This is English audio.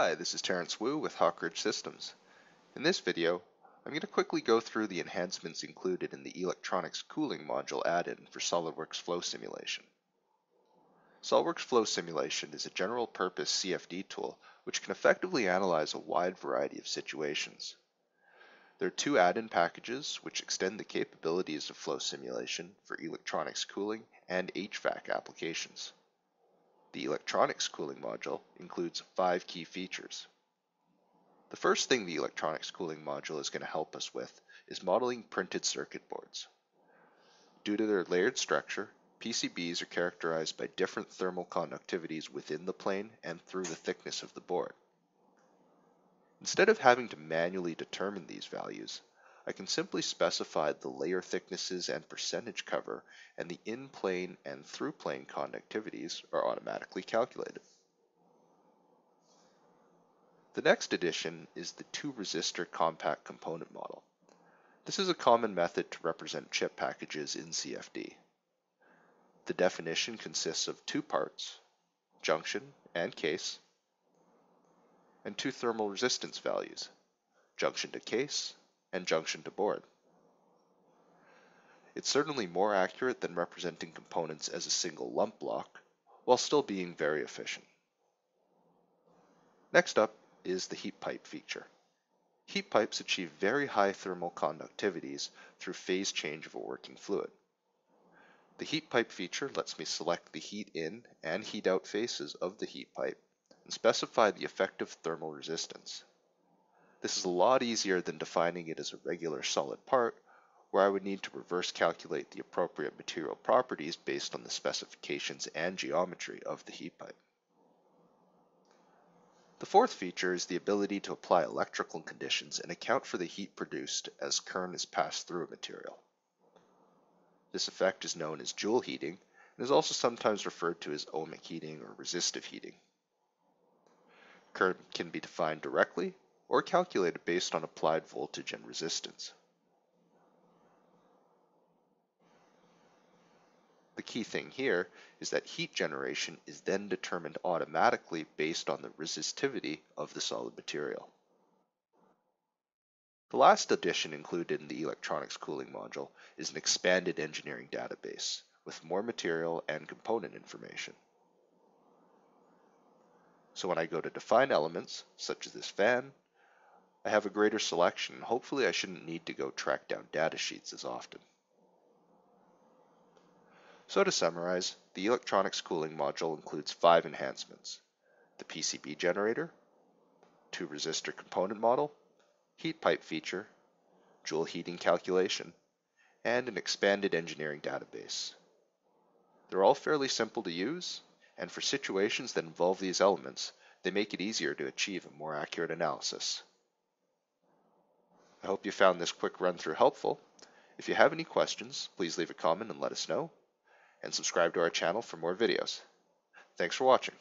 Hi, this is Terence Woo with Hawk Ridge Systems. In this video, I'm going to quickly go through the enhancements included in the electronics cooling module add-in for SOLIDWORKS Flow Simulation. SOLIDWORKS Flow Simulation is a general-purpose CFD tool which can effectively analyze a wide variety of situations. There are two add-in packages which extend the capabilities of flow simulation for electronics cooling and HVAC applications. The electronics cooling module includes five key features. The first thing the electronics cooling module is going to help us with is modeling printed circuit boards. Due to their layered structure, PCBs are characterized by different thermal conductivities within the plane and through the thickness of the board. Instead of having to manually determine these values, I can simply specify the layer thicknesses and percentage cover and the in-plane and through-plane conductivities are automatically calculated. The next addition is the two resistor compact component model. This is a common method to represent chip packages in CFD. The definition consists of two parts, junction and case, and two thermal resistance values, junction to case and junction to board. It's certainly more accurate than representing components as a single lump block, while still being very efficient. Next up is the heat pipe feature. Heat pipes achieve very high thermal conductivities through phase change of a working fluid. The heat pipe feature lets me select the heat in and heat out faces of the heat pipe and specify the effective thermal resistance. This is a lot easier than defining it as a regular solid part, where I would need to reverse calculate the appropriate material properties based on the specifications and geometry of the heat pipe. The fourth feature is the ability to apply electrical conditions and account for the heat produced as current is passed through a material. This effect is known as Joule heating and is also sometimes referred to as ohmic heating or resistive heating. Current can be defined directly or calculated based on applied voltage and resistance. The key thing here is that heat generation is then determined automatically based on the resistivity of the solid material. The last addition included in the electronics cooling module is an expanded engineering database with more material and component information. So when I go to define elements, such as this fan, I have a greater selection hopefully I shouldn't need to go track down data sheets as often. So to summarize, the electronics cooling module includes five enhancements. The PCB generator, two resistor component model, heat pipe feature, Joule heating calculation, and an expanded engineering database. They're all fairly simple to use, and for situations that involve these elements, they make it easier to achieve a more accurate analysis. I hope you found this quick run through helpful. If you have any questions, please leave a comment and let us know, and subscribe to our channel for more videos. Thanks for watching.